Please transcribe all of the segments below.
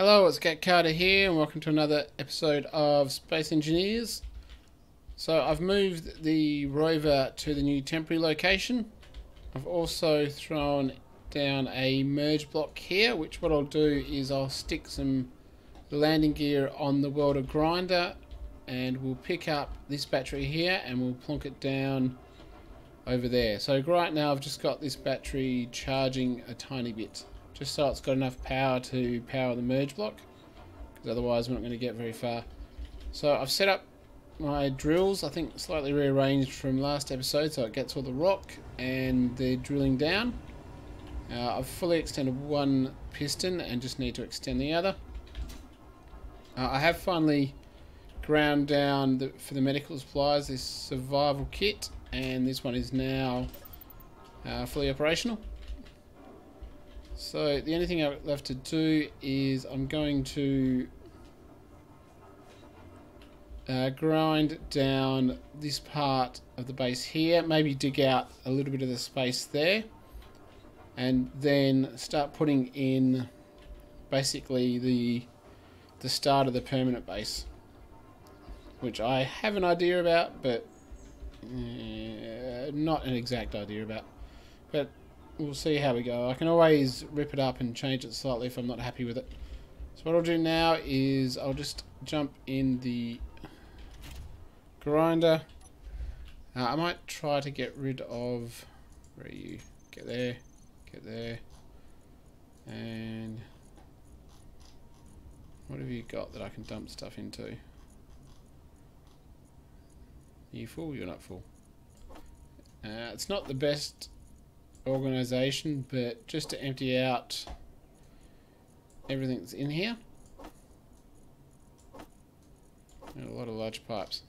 Hello, it's Get Carter here, and welcome to another episode of Space Engineers. So, I've moved the rover to the new temporary location. I've also thrown down a merge block here, which what I'll do is I'll stick some landing gear on the welder grinder, and we'll pick up this battery here and we'll plonk it down over there. So, right now, I've just got this battery charging a tiny bit just so it's got enough power to power the merge block because otherwise we're not going to get very far. So I've set up my drills, I think slightly rearranged from last episode so it gets all the rock and the drilling down. Uh, I've fully extended one piston and just need to extend the other. Uh, I have finally ground down the, for the medical supplies this survival kit and this one is now uh, fully operational. So the only thing I've left to do is I'm going to uh, grind down this part of the base here, maybe dig out a little bit of the space there, and then start putting in basically the the start of the permanent base, which I have an idea about, but uh, not an exact idea about. But we'll see how we go. I can always rip it up and change it slightly if I'm not happy with it. So what I'll do now is I'll just jump in the grinder. Uh, I might try to get rid of... Where are you? Get there. Get there. And... What have you got that I can dump stuff into? Are you full? You're not full. Uh, it's not the best organization, but just to empty out everything that's in here. And a lot of large pipes.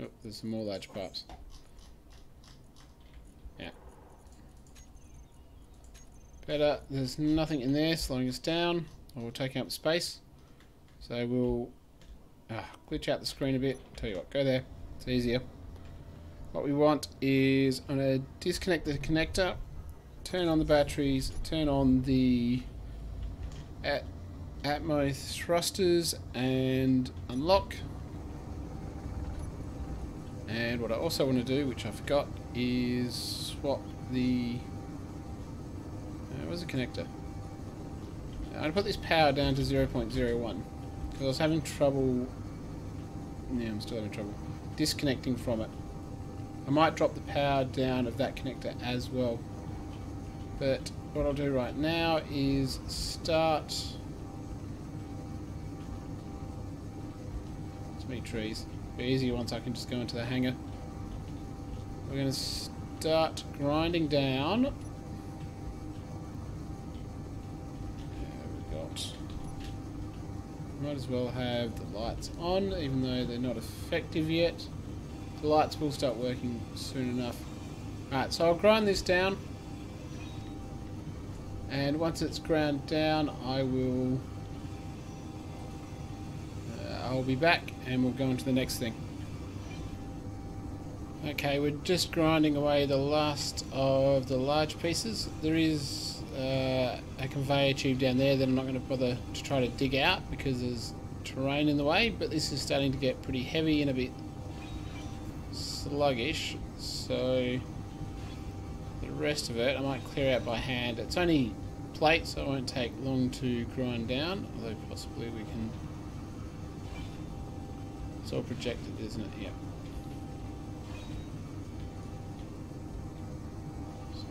Oh, there's some more large pipes. Yeah. Better, there's nothing in there slowing us down or taking up space. So we'll ah, glitch out the screen a bit. Tell you what, go there. It's easier. What we want is I'm going to disconnect the connector, turn on the batteries, turn on the at Atmo thrusters and unlock. And what I also want to do, which I forgot, is swap the... Uh, where's the connector? I'm going to put this power down to 0.01 because I was having trouble... Yeah, I'm still having trouble disconnecting from it. I might drop the power down of that connector as well. But what I'll do right now is start... Too many trees. Be easier once I can just go into the hangar. We're going to start grinding down. Might as well have the lights on, even though they're not effective yet. The lights will start working soon enough. Alright, so I'll grind this down. And once it's ground down, I will... Uh, I'll be back and we'll go into the next thing. Okay, we're just grinding away the last of the large pieces. There is uh, a conveyor tube down there that I'm not going to bother to try to dig out because there's terrain in the way, but this is starting to get pretty heavy and a bit sluggish, so the rest of it I might clear out by hand. It's only plate, so it won't take long to grind down, although possibly we can... It's all projected, isn't it? Yeah. So,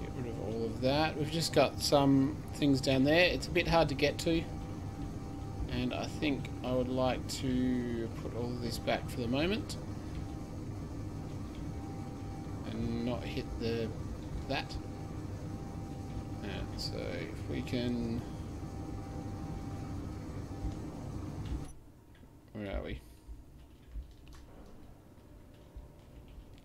get rid of all of that. We've just got some things down there. It's a bit hard to get to and I think I would like to put all this back for the moment. And not hit the that. So if we can where are we?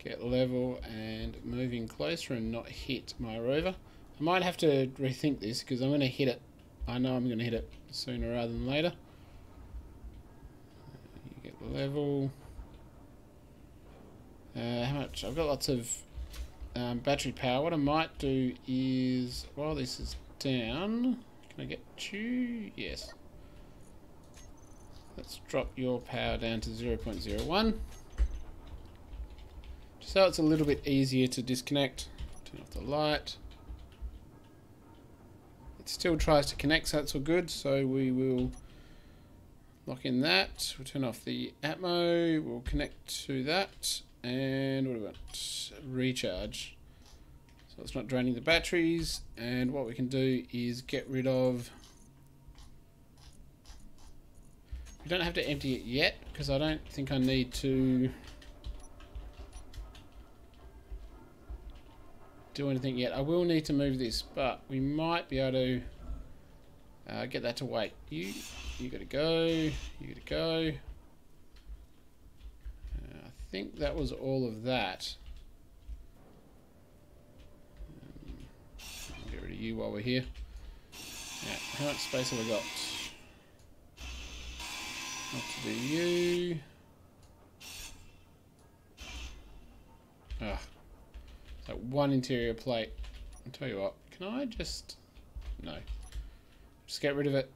Get level and moving closer and not hit my rover. I might have to rethink this because I'm going to hit it I know I'm going to hit it sooner rather than later. You get level. Uh, how much? I've got lots of um, battery power, what I might do is, while this is down, can I get you? Yes. Let's drop your power down to 0.01. Just So it's a little bit easier to disconnect. Turn off the light. It still tries to connect, so that's all good. So we will lock in that. We'll turn off the Atmo. We'll connect to that. And what want? Recharge. So it's not draining the batteries. And what we can do is get rid of... We don't have to empty it yet, because I don't think I need to... do anything yet. I will need to move this, but we might be able to uh, get that to wait. You, you gotta go. You gotta go. Uh, I think that was all of that. Um, get rid of you while we're here. Yeah, how much space have we got? Not to do you. Ah. So one interior plate. I'll tell you what, can I just... No. Just get rid of it.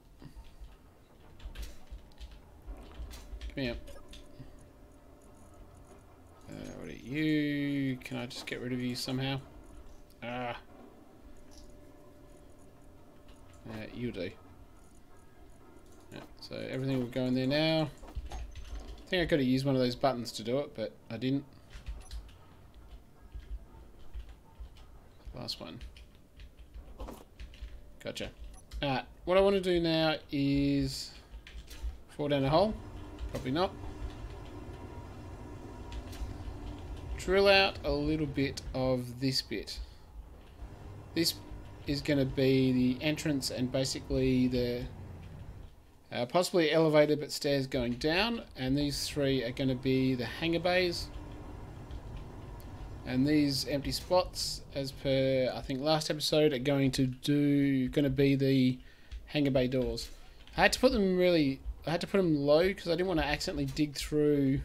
Come here. Uh, what are you? Can I just get rid of you somehow? Ah. Uh, you do. Yeah, so everything will go in there now. I think I could have used one of those buttons to do it, but I didn't. Last one. Gotcha. Alright, what I want to do now is fall down a hole. Probably not. Drill out a little bit of this bit. This is going to be the entrance and basically the uh, possibly elevator but stairs going down and these three are going to be the hangar bays and these empty spots, as per I think last episode, are going to do going to be the hangar bay doors. I had to put them really. I had to put them low because I didn't want to accidentally dig through.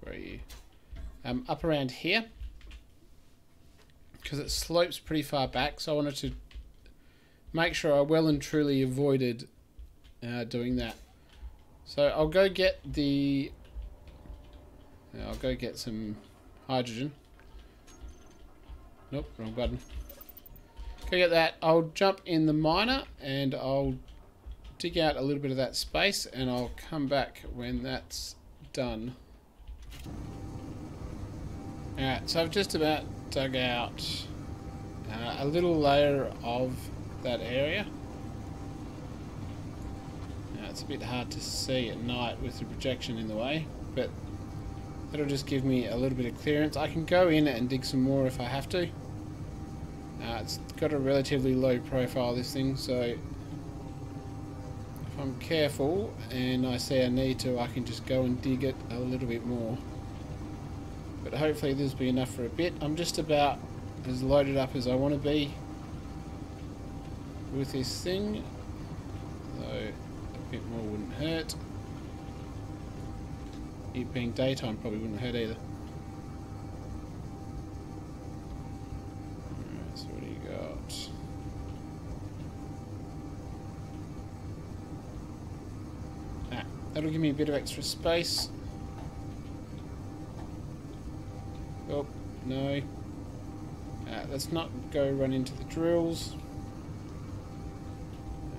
Where are you? Um, up around here because it slopes pretty far back. So I wanted to make sure I well and truly avoided uh, doing that. So I'll go get the. I'll go get some hydrogen. Nope, wrong button. Go get that. I'll jump in the miner and I'll dig out a little bit of that space and I'll come back when that's done. Alright, so I've just about dug out uh, a little layer of that area. Now it's a bit hard to see at night with the projection in the way, but That'll just give me a little bit of clearance. I can go in and dig some more if I have to. Uh, it's got a relatively low profile, this thing, so if I'm careful and I see I need to, I can just go and dig it a little bit more. But hopefully this will be enough for a bit. I'm just about as loaded up as I want to be with this thing, so a bit more wouldn't hurt it being daytime probably wouldn't hurt either. Alright, so what do you got? Ah, that'll give me a bit of extra space. Oh, no. Ah, let's not go run into the drills.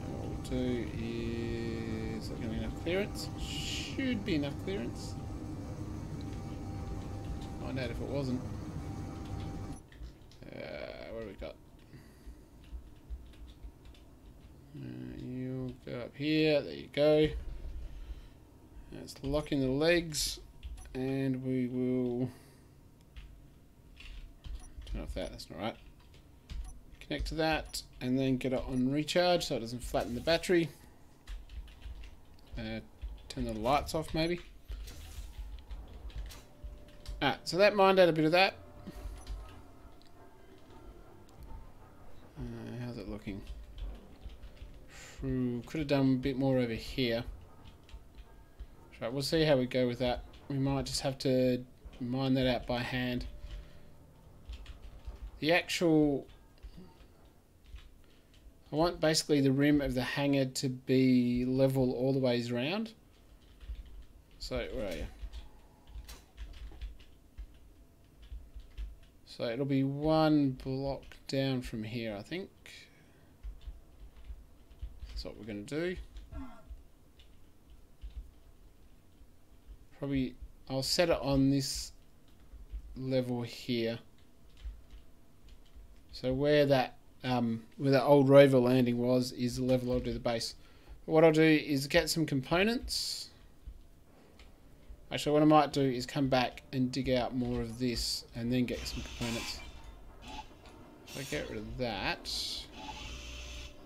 what we'll do is... Is that going to be enough clearance? Should be enough clearance find out if it wasn't. Uh, what do we got? Uh, you go up here. There you go. Let's lock in the legs, and we will turn off that. That's not right. Connect to that, and then get it on recharge so it doesn't flatten the battery. Uh, turn the lights off, maybe. Alright, so that mined out a bit of that. Uh, how's it looking? Could have done a bit more over here. Right, we'll see how we go with that. We might just have to mine that out by hand. the actual I want basically the rim of the hanger to be level all the ways around. So where are you? So it'll be one block down from here, I think. That's what we're going to do. Probably, I'll set it on this level here. So where that um, where that old rover landing was is the level I'll do the base. But what I'll do is get some components. Actually, what I might do is come back and dig out more of this and then get some components. I get rid of that,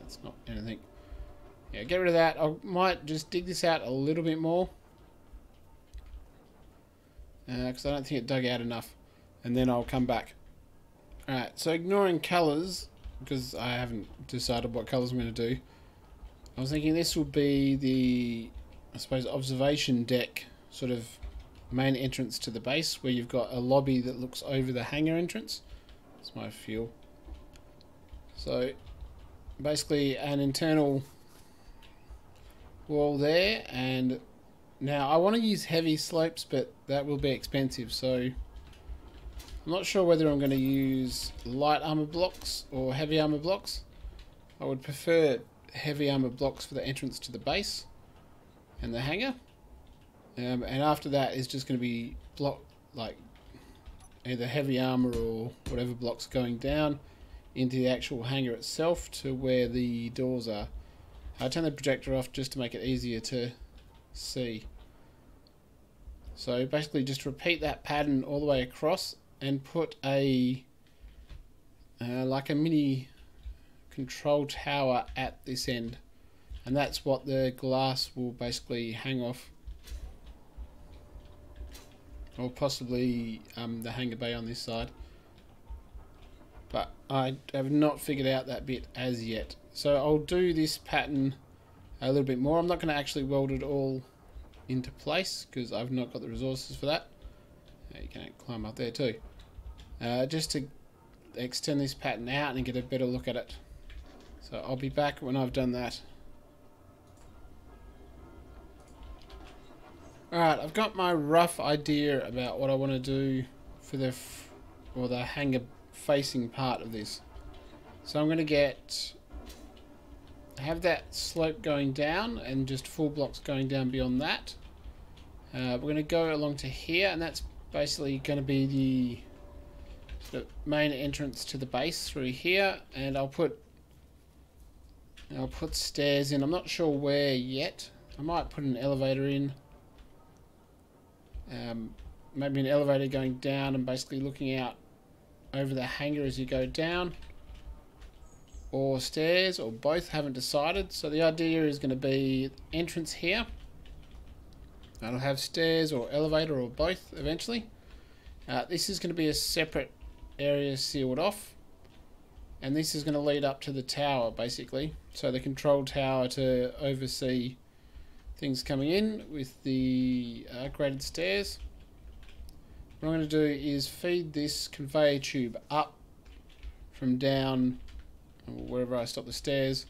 that's not anything. Yeah, get rid of that. I might just dig this out a little bit more. Because uh, I don't think it dug out enough. And then I'll come back. Alright, so ignoring colours, because I haven't decided what colours I'm going to do. I was thinking this will be the, I suppose, observation deck sort of main entrance to the base where you've got a lobby that looks over the hangar entrance. That's my fuel. So basically an internal wall there and now I want to use heavy slopes but that will be expensive so I'm not sure whether I'm going to use light armor blocks or heavy armor blocks. I would prefer heavy armor blocks for the entrance to the base and the hangar. Um, and after that is just going to be block like either heavy armor or whatever blocks going down into the actual hangar itself to where the doors are. I turn the projector off just to make it easier to see. So basically just repeat that pattern all the way across and put a uh, like a mini control tower at this end and that's what the glass will basically hang off or possibly um, the hangar bay on this side. But I have not figured out that bit as yet. So I'll do this pattern a little bit more. I'm not going to actually weld it all into place because I've not got the resources for that. You can climb up there too. Uh, just to extend this pattern out and get a better look at it. So I'll be back when I've done that. Alright, I've got my rough idea about what I want to do for the or the hanger facing part of this. So I'm going to get have that slope going down and just full blocks going down beyond that. Uh, we're going to go along to here and that's basically going to be the the main entrance to the base through here and I'll put I'll put stairs in I'm not sure where yet I might put an elevator in um, maybe an elevator going down and basically looking out over the hangar as you go down. Or stairs or both haven't decided. So the idea is going to be entrance here. I'll have stairs or elevator or both eventually. Uh, this is going to be a separate area sealed off. And this is going to lead up to the tower basically. So the control tower to oversee things coming in with the uh, graded stairs. What I'm going to do is feed this conveyor tube up from down wherever I stop the stairs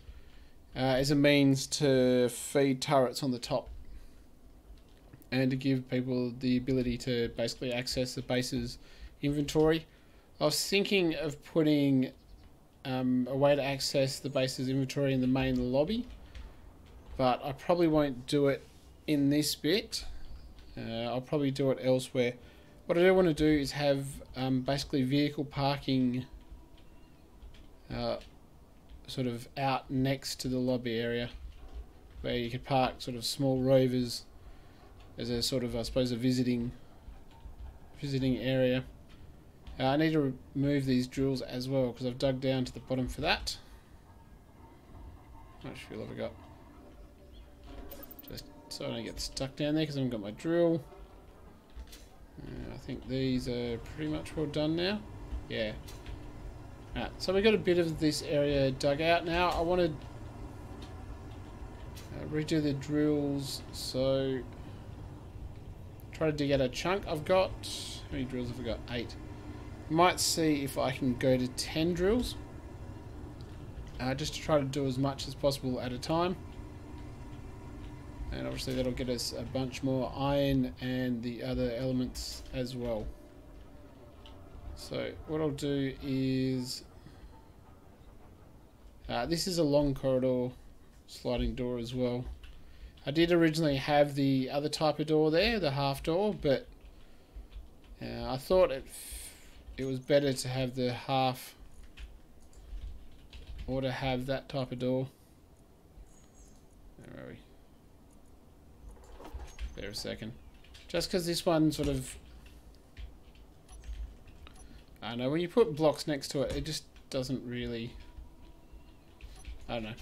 uh, as a means to feed turrets on the top and to give people the ability to basically access the base's inventory. I was thinking of putting um, a way to access the base's inventory in the main lobby, but I probably won't do it in this bit. Uh, I'll probably do it elsewhere. What I do want to do is have um, basically vehicle parking uh, sort of out next to the lobby area where you could park sort of small rovers as a sort of I suppose a visiting visiting area. Uh, I need to remove these drills as well because I've dug down to the bottom for that. How much fuel have I got? So I don't get stuck down there because I haven't got my drill. Uh, I think these are pretty much all done now. Yeah. Alright, so we've got a bit of this area dug out now. I want to uh, redo the drills, so try to dig out a chunk. I've got, how many drills have I got? Eight. Might see if I can go to 10 drills. Uh, just to try to do as much as possible at a time. And obviously that'll get us a bunch more iron and the other elements as well. So what I'll do is... Uh, this is a long corridor sliding door as well. I did originally have the other type of door there, the half door, but uh, I thought it it was better to have the half or to have that type of door. Where are we? There a second. Just because this one sort of... I know, when you put blocks next to it, it just doesn't really... I don't know.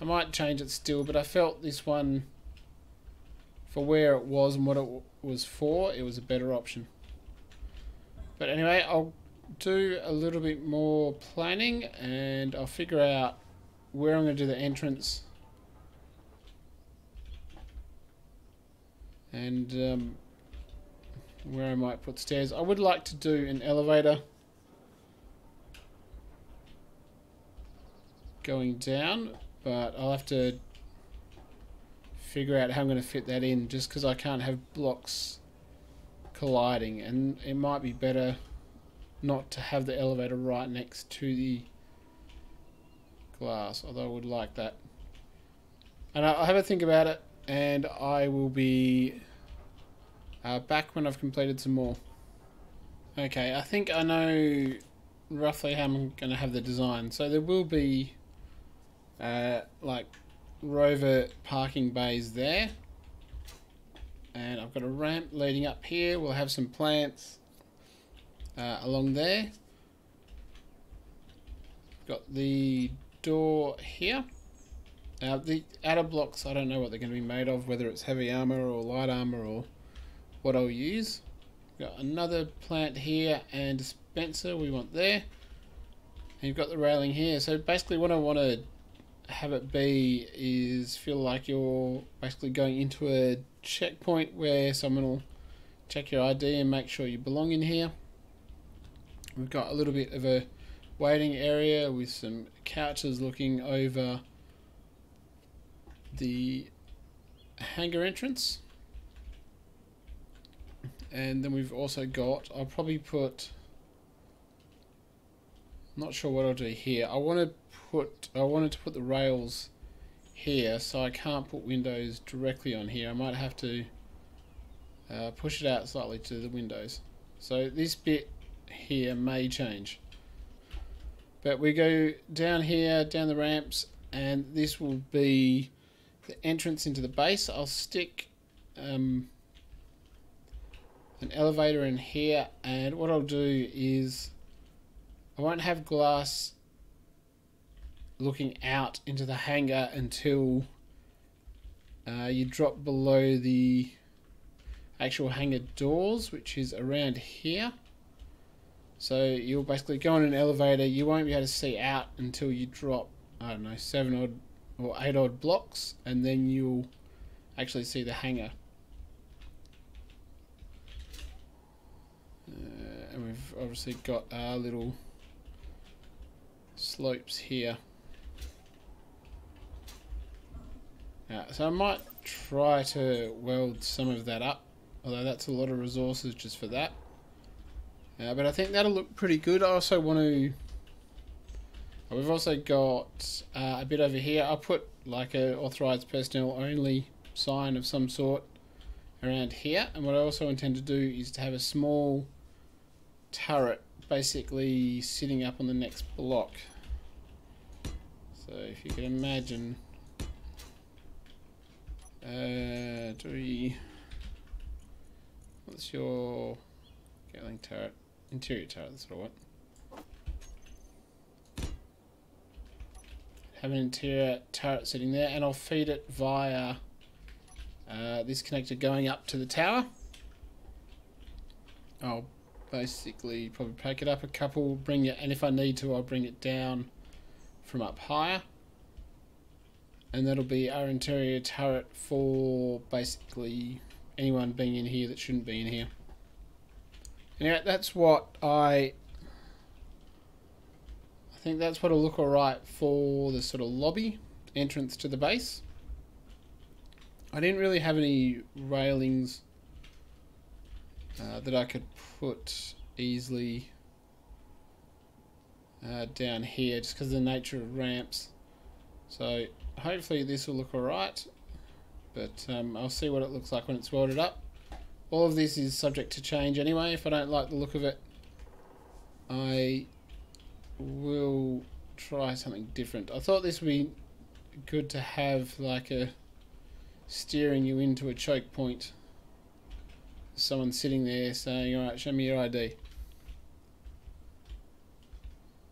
I might change it still, but I felt this one, for where it was and what it was for, it was a better option. But anyway, I'll do a little bit more planning and I'll figure out where I'm going to do the entrance and um, where I might put stairs. I would like to do an elevator. Going down but I'll have to figure out how I'm going to fit that in just because I can't have blocks colliding. And it might be better not to have the elevator right next to the glass although I would like that. And I'll have a think about it and I will be uh, back when I've completed some more. Okay I think I know roughly how I'm going to have the design. So there will be uh, like rover parking bays there. And I've got a ramp leading up here. We'll have some plants uh, along there. Got the door here now the outer blocks I don't know what they're going to be made of whether it's heavy armor or light armor or what I'll use. Got another plant here and dispenser we want there. And you've got the railing here. So basically what I want to have it be is feel like you're basically going into a checkpoint where someone will check your ID and make sure you belong in here. We've got a little bit of a waiting area with some couches looking over the hangar entrance. And then we've also got, I'll probably put, not sure what I'll do here. I want to put, I wanted to put the rails here, so I can't put windows directly on here. I might have to uh, push it out slightly to the windows. So this bit here may change. But we go down here, down the ramps, and this will be the entrance into the base. I'll stick um, an elevator in here, and what I'll do is I won't have glass looking out into the hangar until uh, you drop below the actual hangar doors, which is around here. So you'll basically go in an elevator, you won't be able to see out until you drop, I don't know, seven odd or eight odd blocks, and then you'll actually see the hangar. Uh, and we've obviously got our little slopes here. So I might try to weld some of that up, although that's a lot of resources just for that. Uh, but I think that'll look pretty good. I also want to... We've also got uh, a bit over here. I'll put like a authorized personnel only sign of some sort around here. And what I also intend to do is to have a small turret basically sitting up on the next block. So if you can imagine uh, do we... What's your Gatling turret? Interior turret, that's what I want. Have an interior turret sitting there, and I'll feed it via uh, this connector going up to the tower. I'll basically probably pack it up a couple, bring it, and if I need to, I'll bring it down from up higher and that'll be our interior turret for basically anyone being in here that shouldn't be in here. Yeah, that's what I. I think that's what'll look alright for the sort of lobby entrance to the base. I didn't really have any railings uh, that I could put easily uh, down here just because of the nature of ramps. So hopefully this will look alright, but um, I'll see what it looks like when it's welded up. All of this is subject to change anyway. If I don't like the look of it, I will try something different. I thought this would be good to have like a steering you into a choke point. Someone sitting there saying, alright, show me your ID.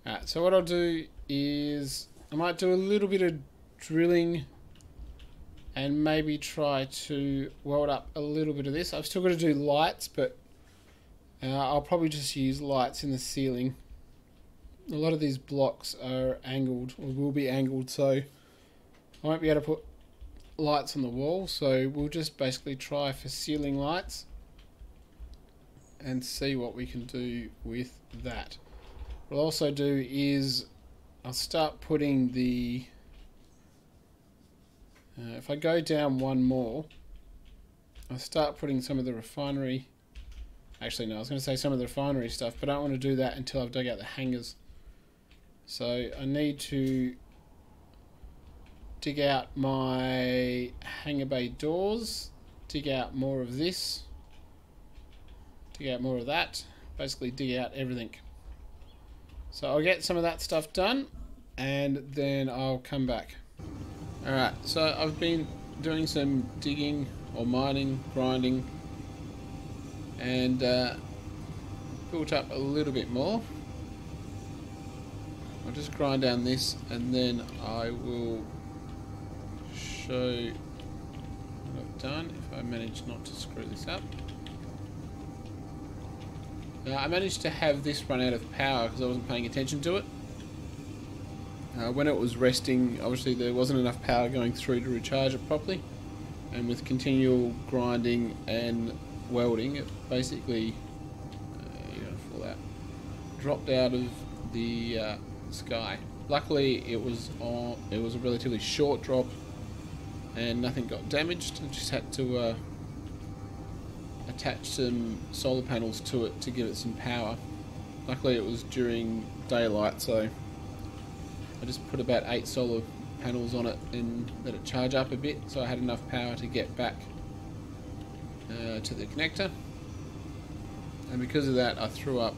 Alright, so what I'll do is I might do a little bit of drilling and maybe try to weld up a little bit of this. I've still got to do lights, but uh, I'll probably just use lights in the ceiling. A lot of these blocks are angled, or will be angled, so I won't be able to put lights on the wall, so we'll just basically try for ceiling lights and see what we can do with that. What I'll also do is I'll start putting the uh, if I go down one more, I'll start putting some of the refinery. Actually, no, I was going to say some of the refinery stuff, but I don't want to do that until I've dug out the hangars. So I need to dig out my hangar bay doors, dig out more of this, dig out more of that, basically dig out everything. So I'll get some of that stuff done and then I'll come back. Alright, so I've been doing some digging or mining, grinding, and uh, built up a little bit more. I'll just grind down this and then I will show what I've done if I manage not to screw this up. Now I managed to have this run out of power because I wasn't paying attention to it. Uh, when it was resting, obviously there wasn't enough power going through to recharge it properly. And with continual grinding and welding, it basically uh, gonna fall out, dropped out of the uh, sky. Luckily, it was. It was a relatively short drop, and nothing got damaged. I just had to uh, attach some solar panels to it to give it some power. Luckily, it was during daylight, so I just put about eight solar panels on it and let it charge up a bit so I had enough power to get back uh, to the connector and because of that I threw up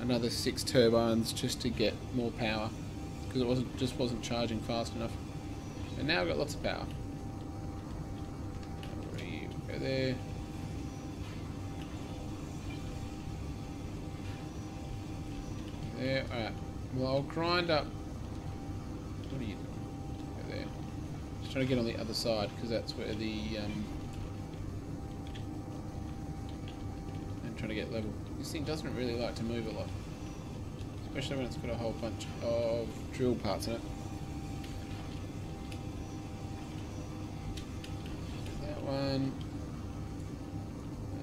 another six turbines just to get more power because it wasn't just wasn't charging fast enough and now I've got lots of power go there there alright well I'll grind up what are you doing? Go there. Just trying to get on the other side because that's where the um, I'm trying to get level. This thing doesn't really like to move a lot, especially when it's got a whole bunch of drill parts in it. That one,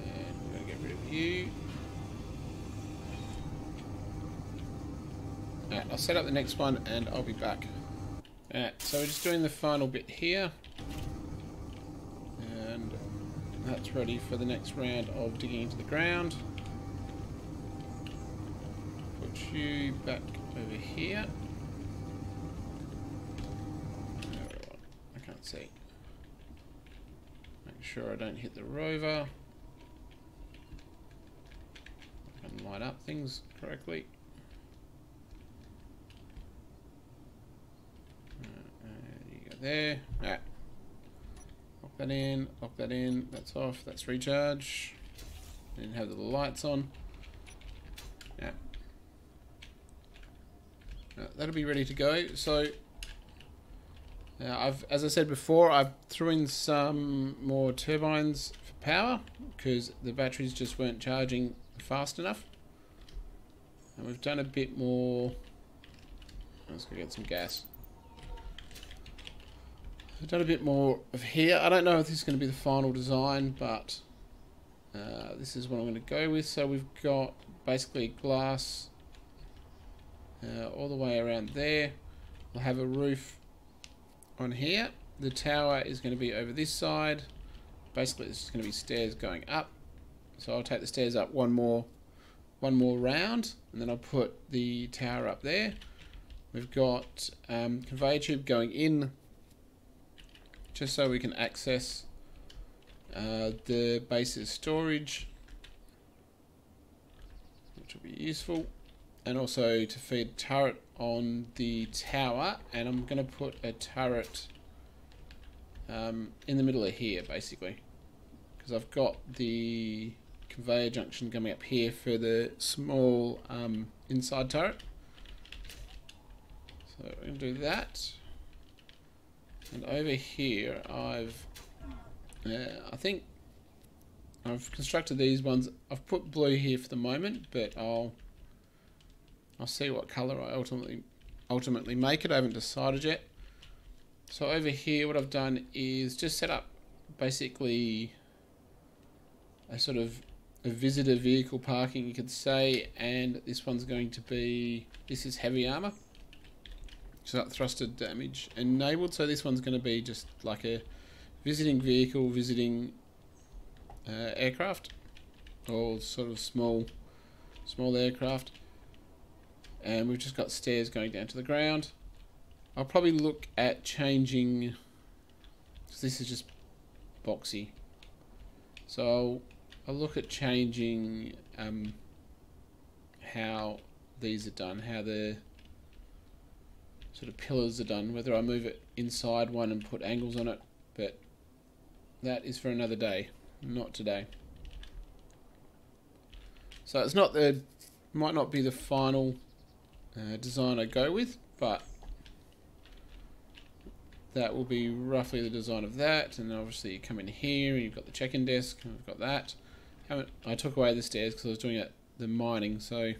and we're gonna get rid of you. Alright, I'll set up the next one and I'll be back. Alright, so we're just doing the final bit here. And that's ready for the next round of digging into the ground. You back over here. I can't see. Make sure I don't hit the rover. I can line up things correctly. Uh, there. Alright. Lock that in, lock that in, that's off, that's recharge. And have the lights on. Yeah. That'll be ready to go. So, uh, I've, as I said before, I've threw in some more turbines for power because the batteries just weren't charging fast enough. And we've done a bit more. Let's go get some gas. I've done a bit more of here. I don't know if this is going to be the final design, but Uh, this is what I'm going to go with. So we've got basically glass uh, all the way around there. We'll have a roof on here. The tower is going to be over this side. Basically, it's going to be stairs going up. So I'll take the stairs up one more, one more round, and then I'll put the tower up there. We've got um, conveyor tube going in, just so we can access uh, the base's storage, which will be useful, and also to feed turret on the tower. And I'm going to put a turret um, in the middle of here, basically, because I've got the conveyor junction coming up here for the small um, inside turret. So we're going to do that. And over here, I've, uh, I think, I've constructed these ones. I've put blue here for the moment, but I'll, I'll see what colour I ultimately, ultimately make it. I haven't decided yet. So over here, what I've done is just set up basically a sort of a visitor vehicle parking, you could say, and this one's going to be, this is heavy armor. So that thrusted damage enabled. So this one's going to be just like a visiting vehicle, visiting uh, aircraft, or sort of small, small aircraft. And we've just got stairs going down to the ground. I'll probably look at changing, because this is just boxy. So I'll, I'll look at changing um, how these are done, how the sort of pillars are done, whether I move it inside one and put angles on it, but that is for another day, not today. So it's not the, might not be the final uh, design I go with, but that will be roughly the design of that. And obviously you come in here and you've got the check-in desk, and I've got that. I took away the stairs because I was doing it the mining, so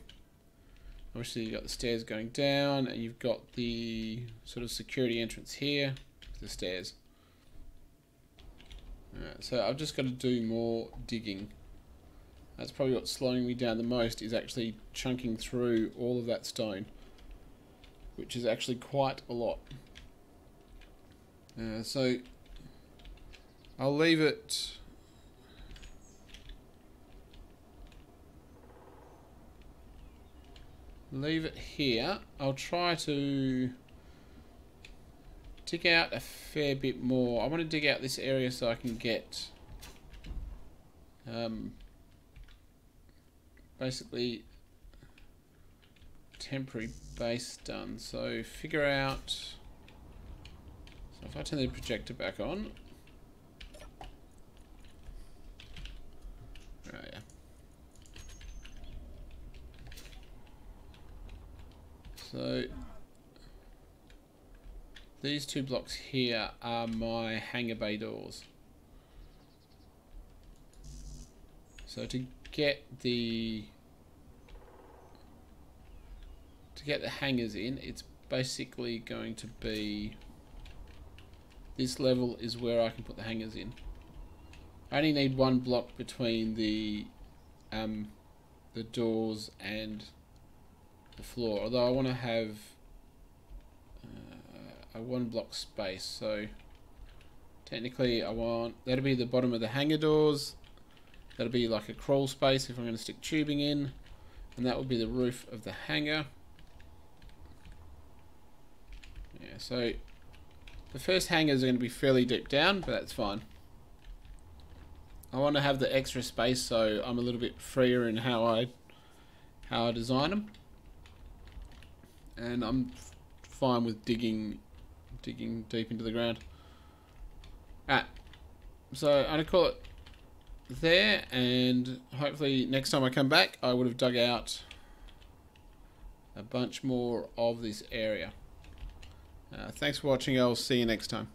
obviously you've got the stairs going down and you've got the sort of security entrance here, the stairs. Alright, so I've just got to do more digging. That's probably what's slowing me down the most is actually chunking through all of that stone. Which is actually quite a lot. Uh, so I'll leave it leave it here. I'll try to dig out a fair bit more. I want to dig out this area so I can get um, basically temporary base done. So figure out, so if I turn the projector back on, oh yeah. So these two blocks here are my hangar bay doors. So to get the to get the hangers in, it's basically going to be this level is where I can put the hangers in. I only need one block between the um, the doors and the floor. Although I want to have uh, a one block space, so technically I want that'll be the bottom of the hangar doors. That'll be like a crawl space if I'm going to stick tubing in, and that will be the roof of the hangar. Yeah, so the first hangars are going to be fairly deep down, but that's fine. I want to have the extra space so I'm a little bit freer in how I how I design them and I'm fine with digging digging deep into the ground. Ah, so I'm gonna call it there, and hopefully next time I come back, I would have dug out a bunch more of this area. Uh, thanks for watching. I'll see you next time.